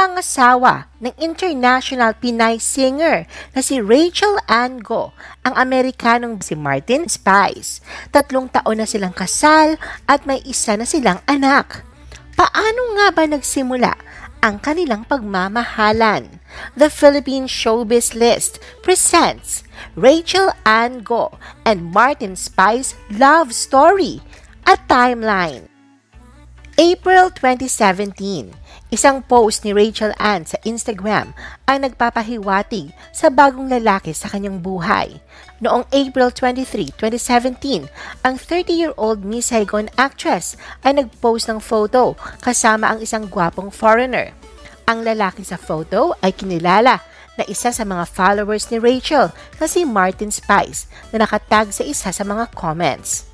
napangasawa ng international Pinay singer na si Rachel Ann Go, ang Amerikanong si Martin Spice. Tatlong taon na silang kasal at may isa na silang anak. Paano nga ba nagsimula ang kanilang pagmamahalan? The Philippine Showbiz List presents Rachel Ann Go and Martin Spice Love Story, a timeline. April 2017, isang post ni Rachel Ann sa Instagram ang nagpapahiwatig sa bagong lalaki sa kanyang buhay. Noong April 23, 2017, ang 30-year-old Miss Saigon actress ay nagpost ng photo kasama ang isang gwapong foreigner. Ang lalaki sa photo ay kinilala na isa sa mga followers ni Rachel na si Martin Spice na nakatag sa isa sa mga comments.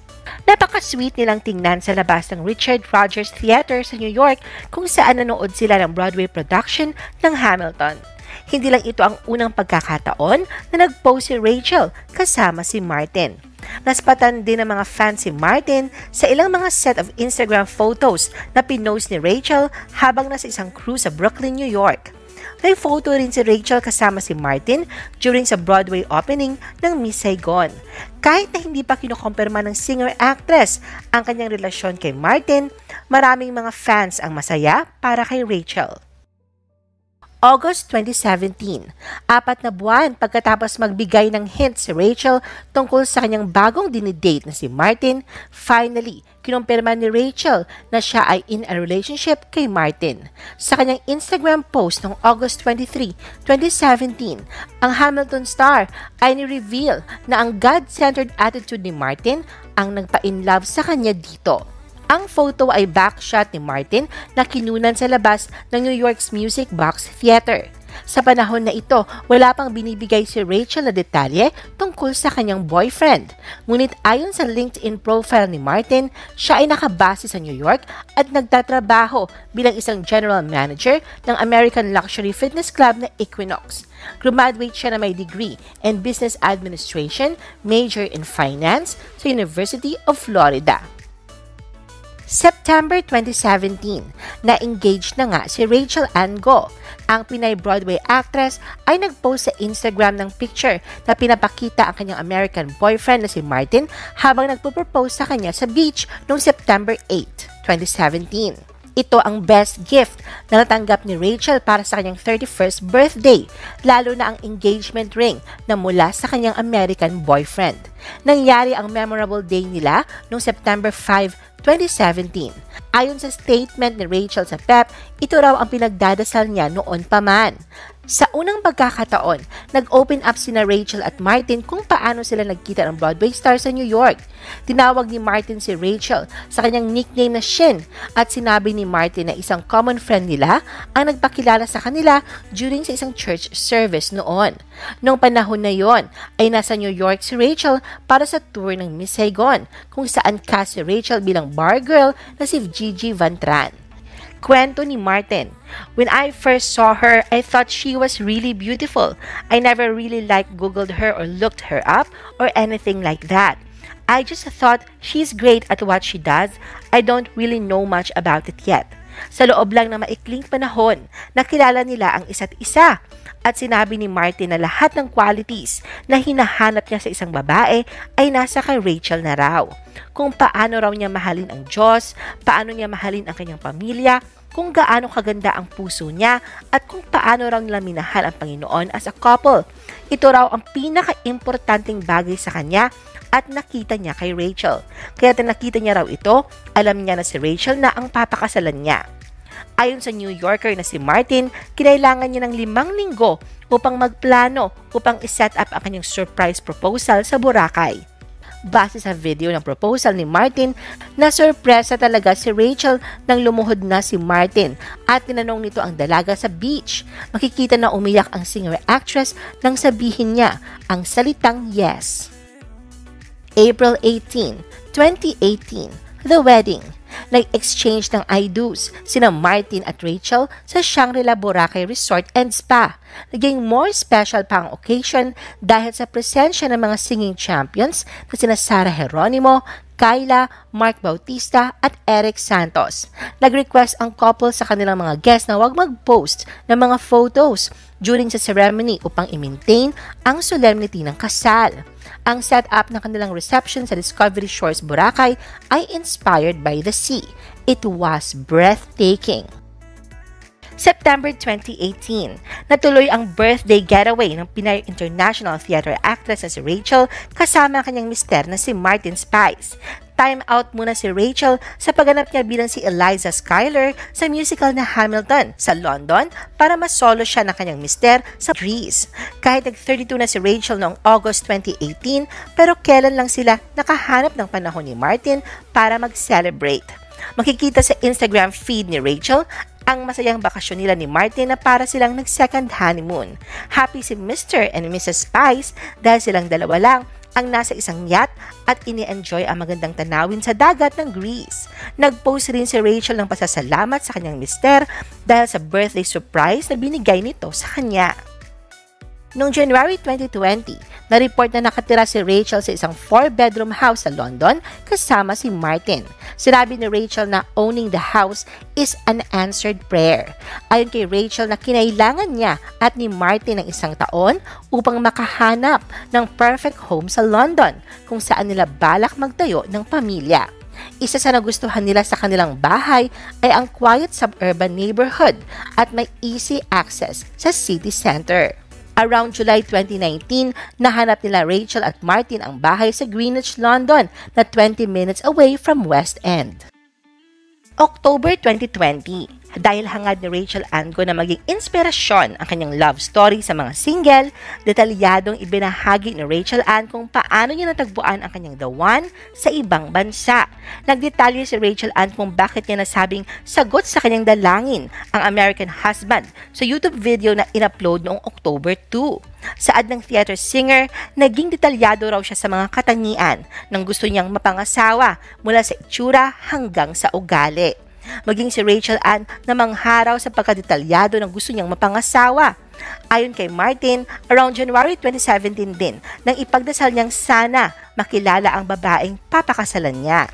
Napaka-sweet nilang tingnan sa labas ng Richard Rogers Theater sa New York kung saan nanood sila ng Broadway production ng Hamilton. Hindi lang ito ang unang pagkakataon na nag-post si Rachel kasama si Martin. Naspatan din ng mga fans si Martin sa ilang mga set of Instagram photos na pinost ni Rachel habang nasa isang cruise sa Brooklyn, New York. May photo rin si Rachel kasama si Martin during sa Broadway opening ng Miss Saigon. Kahit na hindi pa kinukumpirma ng singer-actress ang kanyang relasyon kay Martin, maraming mga fans ang masaya para kay Rachel. August 2017, apat na buwan pagkatapos magbigay ng hint si Rachel tungkol sa kanyang bagong dinidate na si Martin, finally, kinumpirma ni Rachel na siya ay in a relationship kay Martin. Sa kanyang Instagram post noong August 23, 2017, ang Hamilton star ay ni-reveal na ang God-centered attitude ni Martin ang nagpa-in love sa kanya dito. Ang photo ay backshot ni Martin na kinunan sa labas ng New York's Music Box Theater. Sa panahon na ito, wala pang binibigay si Rachel na detalye tungkol sa kanyang boyfriend. Ngunit ayon sa LinkedIn profile ni Martin, siya ay nakabase sa New York at nagtatrabaho bilang isang general manager ng American Luxury Fitness Club na Equinox. Graduate siya na may degree in Business Administration, major in Finance sa University of Florida. September 2017, na-engage na nga si Rachel Ann Go. Ang Pinay Broadway actress ay nag-post sa Instagram ng picture na pinapakita ang kanyang American boyfriend na si Martin habang nagpo-propose sa kanya sa beach noong September 8, 2017. Ito ang best gift na natanggap ni Rachel para sa kanyang 31st birthday, lalo na ang engagement ring na mula sa kanyang American boyfriend. Nangyari ang memorable day nila noong September 5, 2017. Ayon sa statement ni Rachel sa PEP, ito raw ang pinagdadasal niya noon pa man. Sa unang pagkakataon, nag-open up sina Rachel at Martin kung paano sila nagkita ng Broadway star sa New York. Tinawag ni Martin si Rachel sa kanyang nickname na Shin at sinabi ni Martin na isang common friend nila ang nagpakilala sa kanila during sa isang church service noon. Noong panahon na yon ay nasa New York si Rachel para sa tour ng Miss Saigon kung saan cast si Rachel bilang bar girl na si Gigi Van Tran. Kwento ni Martin. When I first saw her, I thought she was really beautiful. I never really like googled her or looked her up or anything like that. I just thought she's great at what she does. I don't really know much about it yet. Sa loob lang ng maikling panahon, nakilala nila ang isa't isa at sinabi ni Martin na lahat ng qualities na hinahanap niya sa isang babae ay nasa kay Rachel na raw. Kung paano raw niya mahalin ang Diyos, paano niya mahalin ang kanyang pamilya, kung gaano kaganda ang puso niya at kung paano raw nila minahal ang Panginoon as a couple. Ito raw ang pinaka-importanting bagay sa kanya at nakita niya kay Rachel. Kaya nakita niya raw ito, alam niya na si Rachel na ang papakasalan niya. Ayon sa New Yorker na si Martin, kinailangan niya ng limang linggo upang magplano upang iset up ang kanyang surprise proposal sa Boracay. Base sa video ng proposal ni Martin, na sorpresa talaga si Rachel nang lumuhod na si Martin at tinanong nito ang dalaga sa beach. Makikita na umiyak ang singer-actress nang sabihin niya ang salitang yes. April 18, 2018, The Wedding Nag-exchange ng I-do's sina Martin at Rachel sa Shangri-La Boracay Resort and Spa. Naging more special pa ang occasion dahil sa presensya ng mga singing champions na sina Sara Geronimo, Kyla, Mark Bautista at Eric Santos. Nag-request ang couple sa kanilang mga guests na huwag mag-post ng mga photos during sa ceremony upang i-maintain ang solemnity ng kasal. Ang setup ng kanilang reception sa Discovery Shores, Boracay ay inspired by the sea. It was breathtaking. September 2018, natuloy ang birthday getaway ng Pinay International Theater actress na si Rachel kasama kanyang mister na si Martin Spice. Time out muna si Rachel sa pagganap niya bilang si Eliza Schuyler sa musical na Hamilton sa London para masolo siya na kanyang mister sa Greece. Kahit nag-32 na si Rachel noong August 2018 pero kailan lang sila nakahanap ng panahon ni Martin para mag-celebrate. Makikita sa Instagram feed ni Rachel ang masayang bakasyon nila ni Martin na para silang nag-second honeymoon. Happy si Mr. and Mrs. Spice dahil silang dalawa lang ang nasa isang yacht at ini-enjoy ang magandang tanawin sa dagat ng Greece. Nag-post rin si Rachel ng pasasalamat sa kanyang mister dahil sa birthday surprise na binigay nito sa kanya. Noong January 2020, na-report na nakatira si Rachel sa isang four-bedroom house sa London kasama si Martin. Sinabi ni Rachel na owning the house is an answered prayer. Ayon kay Rachel na kinailangan niya at ni Martin ng isang taon upang makahanap ng perfect home sa London kung saan nila balak magtayo ng pamilya. Isa sa nagustuhan nila sa kanilang bahay ay ang quiet suburban neighborhood at may easy access sa city center. Around July 2019, nahanap nila Rachel at Martin ang bahay sa Greenwich, London na 20 minutes away from West End. October 2020, dahil hangad ni Rachel Ango na maging inspirasyon ang kanyang love story sa mga single, detalyadong ibinahagi ni Rachel Ann kung paano niya natagpuan ang kanyang the one sa ibang bansa. Nagdetalye si Rachel Ann kung bakit niya nasabing sagot sa kanyang dalangin ang American husband sa YouTube video na inupload noong October 2. Saad ng theater singer, naging detalyado raw siya sa mga katangian nang gusto niyang mapangasawa mula sa itsura hanggang sa ugali. Maging si Rachel Ann na mangharaw sa pagkadetalyado ng gusto niyang mapangasawa. Ayon kay Martin, around January 2017 din, nang ipagdasal niyang sana makilala ang babaeng papakasalan niya.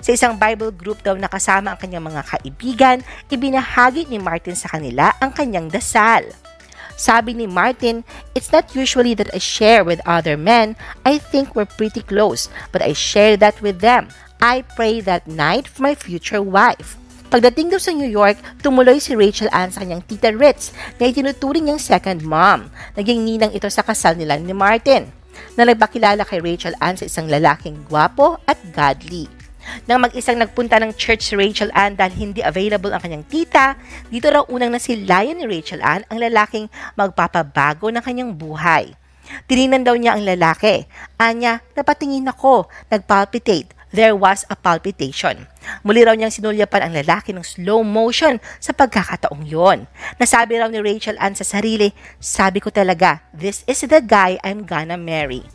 Sa isang Bible group daw na kasama ang kanyang mga kaibigan, ibinahagi ni Martin sa kanila ang kanyang dasal. Sabi ni Martin, It's not usually that I share with other men. I think we're pretty close, but I share that with them. I pray that night for my future wife. Pagdating daw sa New York, tumuloy si Rachel Ann sa kanyang tita Ritz na itinuturing niyang second mom. Naging ninang ito sa kasal nila ni Martin na nagpakilala kay Rachel Ann sa isang lalaking gwapo at godly. Nang mag-isang nagpunta ng church si Rachel Ann dahil hindi available ang kanyang tita, dito raw unang nasilayan ni Rachel Ann ang lalaking magpapabago ng kanyang buhay. Tininan daw niya ang lalaki. Anya, napatingin ako, nagpalpitate, there was a palpitation. Muli raw niyang sinulyapan ang lalaki ng slow motion sa pagkakataong yon. Nasabi raw ni Rachel Ann sa sarili, sabi ko talaga, this is the guy I'm gonna marry.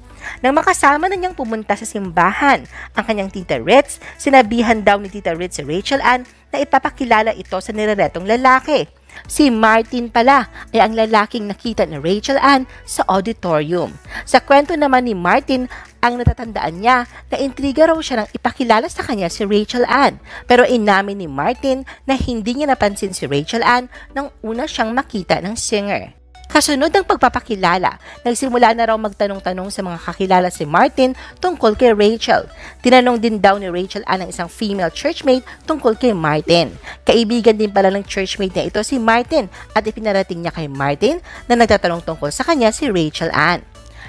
Nang makasama na niyang pumunta sa simbahan ang kanyang tita Ritz, sinabihan daw ni tita Ritz si Rachel Ann na ipapakilala ito sa nireretong lalaki. Si Martin pala ay ang lalaking nakita ni Rachel Ann sa auditorium. Sa kwento naman ni Martin, ang natatandaan niya na intriga raw siya nang ipakilala sa kanya si Rachel Ann. Pero inamin ni Martin na hindi niya napansin si Rachel Ann nang una siyang makita ng singer. Kasunod ng pagpapakilala, nagsimula na raw magtanong-tanong sa mga kakilala si Martin tungkol kay Rachel. Tinanong din daw ni Rachel ang isang female churchmate tungkol kay Martin. Kaibigan din pala ng churchmate niya ito si Martin at ipinarating niya kay Martin na nagtatanong tungkol sa kanya si Rachel Ann.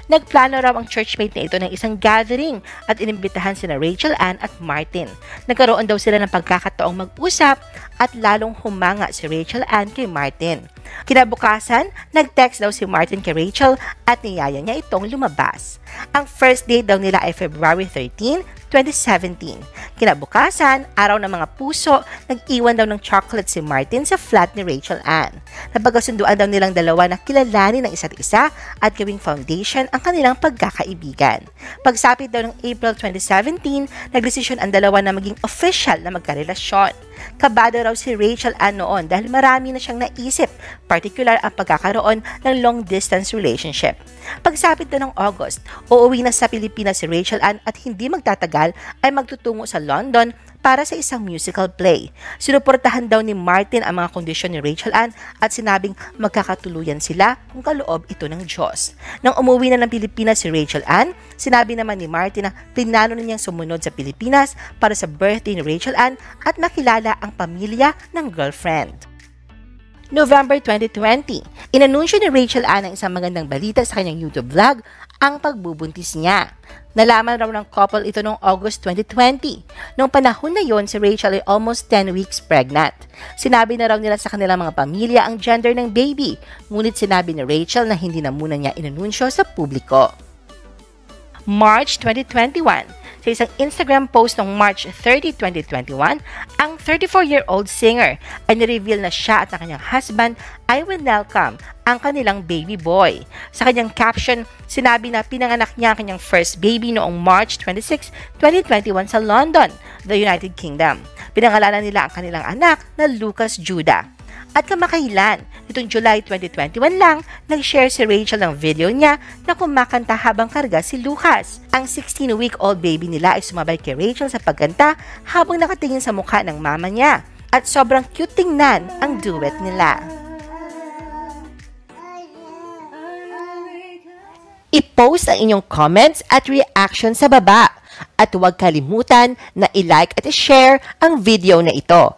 Nagplano raw ang churchmate na ito ng isang gathering at inimbitahan sina Rachel Ann at Martin. Nagkaroon daw sila ng pagkakataong mag-usap at lalong humanga si Rachel Ann kay Martin. Kinabukasan, nag-text daw si Martin kay Rachel at niyaya niya itong lumabas. Ang first date daw nila ay February 13, 2017. Kinabukasan, araw ng mga puso, nag-iwan daw ng chocolate si Martin sa flat ni Rachel Ann. Napagkasunduan daw nilang dalawa na kilalanin ng isa't isa at gawing foundation ang kanilang pagkakaibigan. Pagsapit daw ng April 2017, nagdesisyon ang dalawa na maging official na magkarelasyon. Kabado raw si Rachel Ann noon dahil marami na siyang naisip, particular ang pagkakaroon ng long-distance relationship. Pagsapit doon ng August, uuwi na sa Pilipinas si Rachel Ann at hindi magtatagal ay magtutungo sa London para sa isang musical play. Sinuportahan daw ni Martin ang mga kondisyon ni Rachel Ann at sinabing magkakatuluyan sila kung kaloob ito ng Diyos. Nang umuwi na ng Pilipinas si Rachel Ann, sinabi naman ni Martin na plinano na niyang sumunod sa Pilipinas para sa birthday ni Rachel Ann at makilala ang pamilya ng girlfriend. November 2020, inanunsyo ni Rachel Ann ang isang magandang balita sa kanyang YouTube vlog, ang pagbubuntis niya. Nalaman raw ng couple ito noong August 2020. Noong panahon na yon, si Rachel ay almost 10 weeks pregnant. Sinabi na raw nila sa kanilang mga pamilya ang gender ng baby, ngunit sinabi ni Rachel na hindi na muna niya inanunsyo sa publiko. March 2021, sa isang Instagram post noong March 30, 2021, ang 34-year-old singer ay nireveal na siya at ang kanyang husband ay will welcome ang kanilang baby boy. Sa kanyang caption, sinabi na pinanganak niya ang kanyang first baby noong March 26, 2021 sa London, the United Kingdom. Pinangalanan nila ang kanilang anak na Lucas Judah. At kamakailan, nitong July 2021 lang, nag-share si Rachel ng video niya na kumakanta habang karga si Lucas. Ang 16-week-old baby nila ay sumabay kay Rachel sa pagkanta habang nakatingin sa mukha ng mama niya. At sobrang cute tingnan ang duet nila. I-post ang inyong comments at reaction sa baba. At huwag kalimutan na i-like at i-share ang video na ito.